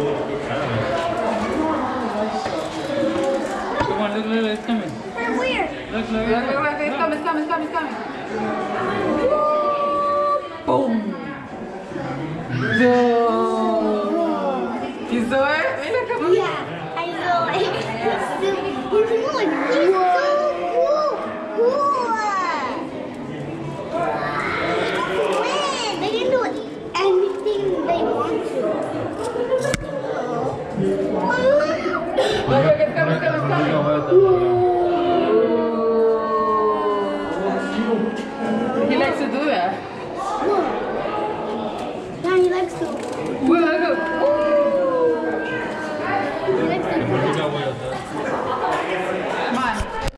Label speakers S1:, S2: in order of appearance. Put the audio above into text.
S1: Come on, look, look, it's coming.
S2: They're weird.
S1: Look, look,
S3: Look,
S1: look,
S3: look, it's coming, it's coming, it's coming, it's.
S1: Boom.
S3: You saw it?
S2: Yeah, I. It's so, he's really, likes to do that.
S3: Look. Now likes to. Well.